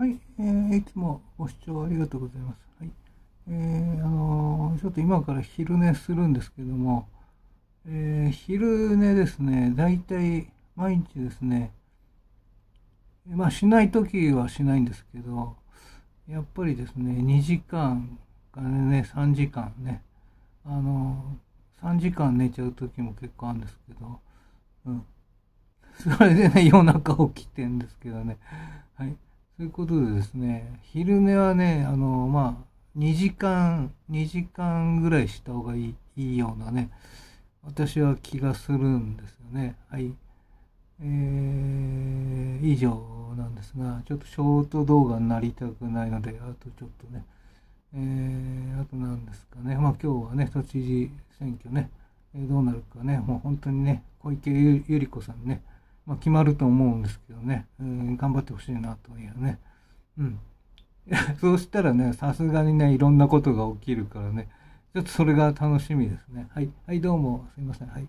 はい、えー、いつもご視聴ありがとうございます。はい、えー、あのー、ちょっと今から昼寝するんですけども、えー、昼寝ですね、だいたい毎日ですね、まあしない時はしないんですけど、やっぱりですね、2時間かね、3時間ね、あのー、3時間寝ちゃう時も結構あるんですけど、うん。それでね、夜中起きてんですけどね、はい。ということでですね、昼寝はね、あの、まあ、2時間、2時間ぐらいした方がいいいいようなね、私は気がするんですよね。はい。えー、以上なんですが、ちょっとショート動画になりたくないので、あとちょっとね、えー、あと何ですかね、まあ今日はね、都知事選挙ね、え、どうなるかね、もう本当にね、小池百合子さんね、まあ、決まると思うんですけどね、うん、頑張ってほしいなというね。うん。そうしたらね、さすがにね、いろんなことが起きるからね、ちょっとそれが楽しみですね。はい。はい、どうも、すいません。はい。